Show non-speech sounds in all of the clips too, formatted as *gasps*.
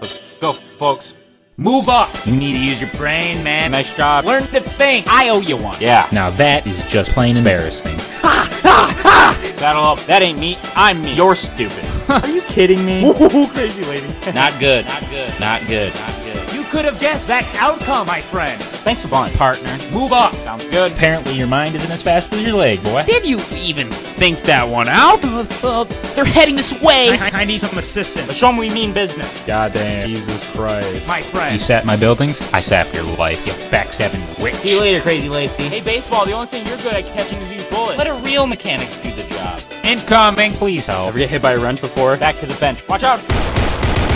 Let's go, folks. Move up. You need to use your brain, man. Nice job. Learn to think. I owe you one. Yeah. Now that is just plain embarrassing. Saddle up. That ain't me. I'm me. You're stupid. *laughs* Are you kidding me? Ooh, *laughs* crazy lady. Not good. Not good. Not good. Not good. You could have guessed that outcome, my friend. Thanks a bunch, partner. Move up. Sounds good. Apparently your mind isn't as fast as your leg, boy. Did you even think that one out? Uh, uh, they're heading this way. I, I need some assistance. But show them we mean business. Goddamn. Jesus Christ. My friend. You sap my buildings, I sap your life, you backstabbing witch. See you later, crazy lady. Hey, baseball, the only thing you're good at catching is these bullets. Let a real mechanic do the job. Incoming, please help. Ever get hit by a wrench before? Back to the bench. Watch out.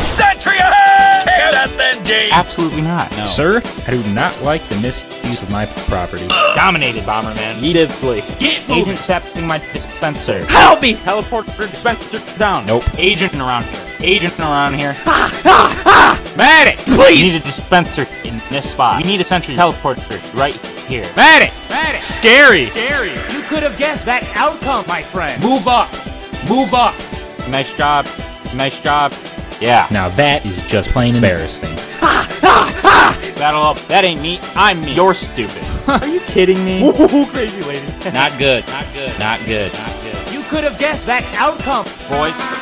Sentry ahead! Tear that then, James! Absolutely not. No. Sir, I do not like the misuse of my property. *gasps* Dominated, Bomberman. Immediately. Get moving. Agent accepting my dispenser. Help me! Teleport your dispenser down. Nope. Agent around here. Agent around here. Medic! Please! You need a dispenser in this spot. You need a sentry teleporter right here. Medic! Medic! Scary! Scary. You could have guessed that outcome, my friend. Move up. Move up. Nice job. Nice job. Yeah. Now that is just plain embarrassing. Battle up. That ain't me. I'm me. You're stupid. *laughs* Are you kidding me? Ooh, crazy lady. *laughs* Not good. Not good. Not good. You could have guessed that outcome, boys.